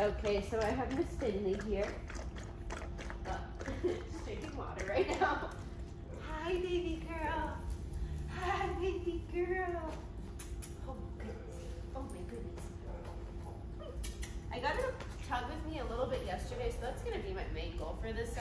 Okay, so I have Miss Finley here. Uh, she's drinking water right now. Hi, baby girl. Hi, baby girl. Oh, goodness. Oh, my goodness. I got a tug with me a little bit yesterday, so that's going to be my main goal for this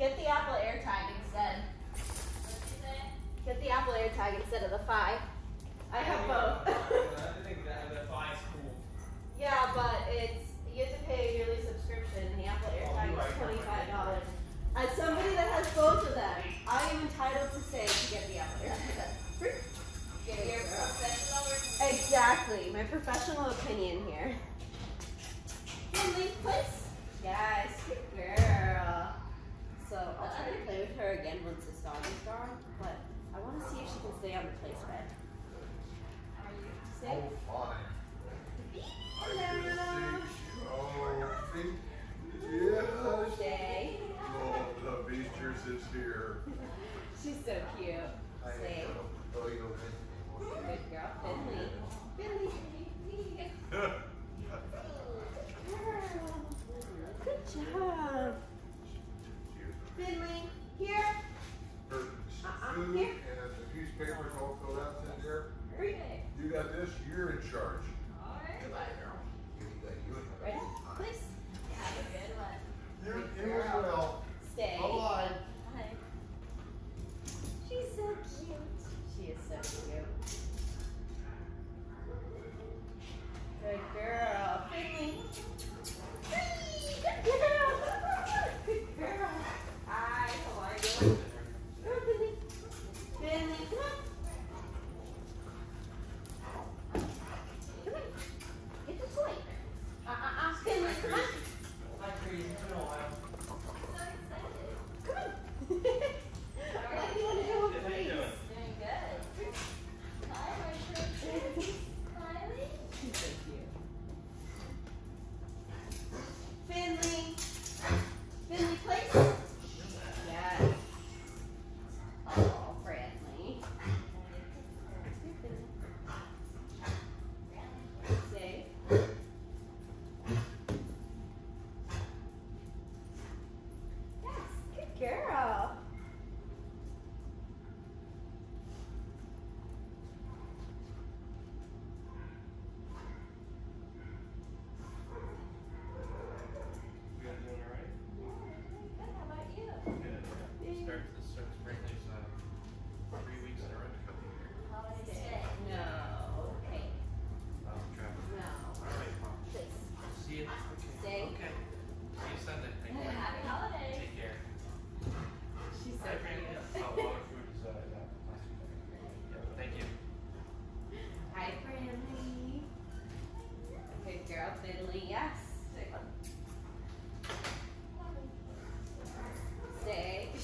Get the apple AirTag instead. Get the apple AirTag instead of the five. I have both. I think the cool. Yeah, but it's you have to pay a yearly subscription. The apple oh, AirTag is twenty-five dollars. As somebody that has both of them, I am entitled to say to get the apple. Exactly, my professional opinion here. Can we? Yes. I'll try to play with her again once this dog is gone, but I want to see if she can stay on the place bed. Are you sick? Oh, fine. Hello. Oh, think, yes. Jay. Oh, the beastress is here. She's so cute. I Say. Oh, you know,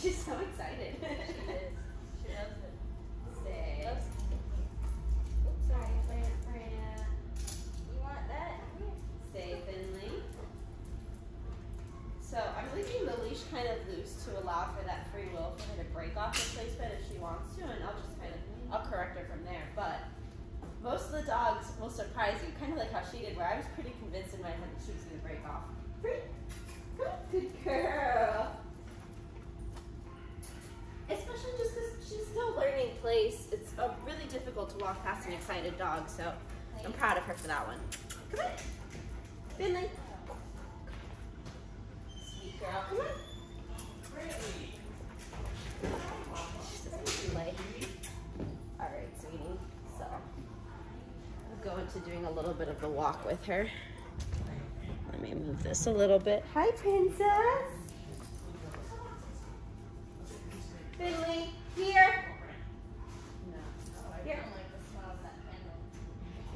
She's so excited. She is. She loves it. Stay. Loves Oops, sorry. You want that? Stay. So I'm leaving the leash kind of loose to allow for that free will for her to break off the placement if she wants to, and I'll just kind of I'll correct her from there. But most of the dogs will surprise you, kind of like how she did, where I was pretty convinced in my head that she was going to break off. Free. Good girl. Especially just because she's still learning place. It's really difficult to walk past an excited dog, so I'm proud of her for that one. Come on. Finley. Sweet girl. Come on. She's. All right, sweetie. So I'll go into doing a little bit of the walk with her. Let me move this a little bit. Hi, princess. Finley, here. No. I Here. don't like the smell of that candle.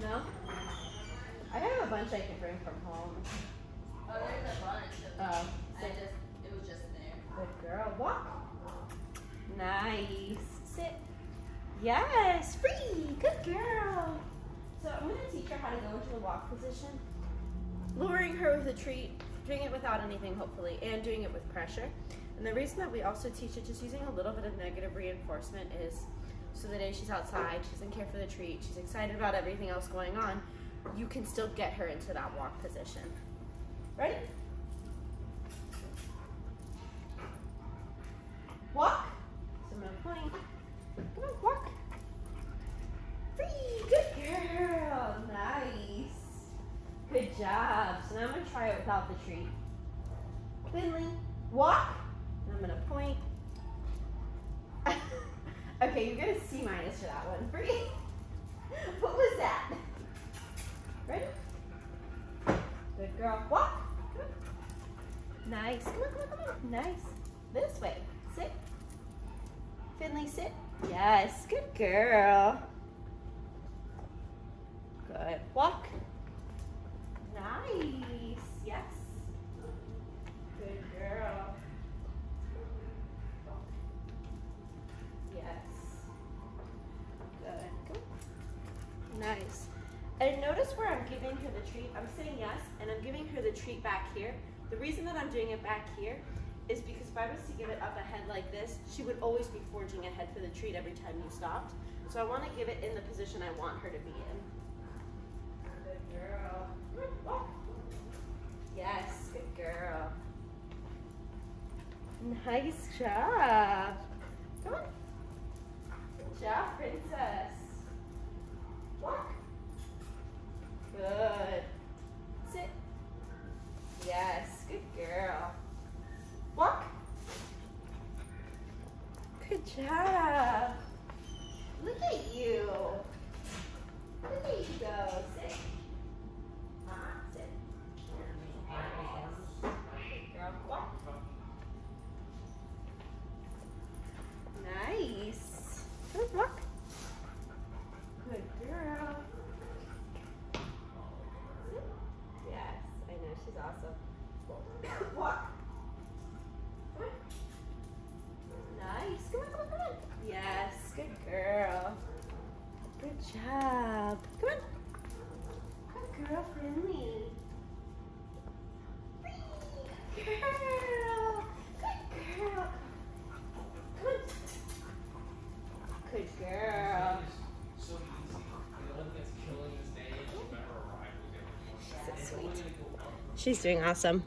No? I have a bunch I can bring from home. Oh, there's a bunch. Oh, I just, it was just there. Good girl. Walk. Nice. Sit. Yes. Free. Good girl. So I'm going to teach her how to go into the walk position. Luring her with a treat, doing it without anything, hopefully, and doing it with pressure. And the reason that we also teach it just using a little bit of negative reinforcement is so the day she's outside, she doesn't care for the treat, she's excited about everything else going on, you can still get her into that walk position. Ready? Walk. So I'm gonna point. Come on, walk. Free. Good girl. Nice. Good job. So now I'm gonna try it without the treat. Finley, walk. And I'm gonna point. okay, you're gonna That one. Free. what was that? Ready? Good girl. Walk. Nice. Come on, come on, come on. Nice. This way. Sit. Finley, sit. Yes. Good girl. Good. Walk. Nice. Yes. Good girl. Yes. Good. Come on. Nice. And notice where I'm giving her the treat. I'm saying yes, and I'm giving her the treat back here. The reason that I'm doing it back here is because if I was to give it up ahead like this, she would always be forging ahead for the treat every time you stopped. So I want to give it in the position I want her to be in. Good girl. Yes, good girl. Nice job. Come on. Good job, princess. Walk. Good. Sit. Yes, good girl. Walk. Good job. Look at you. Look at you go. Sit. Uh-huh, sit. Yes. Good girl. Walk. Nice. Good walk. Good girl. Sit. Yes, I know she's awesome. Walk. Come on. Nice. Come on, come on, come on. Yes, good girl. Good job. Come on. Good girl, Finley. Good girl. Good girl. Come on. Good girl. So easy. The only thing that's killing this day is you better arrive. So sweet. She's doing awesome.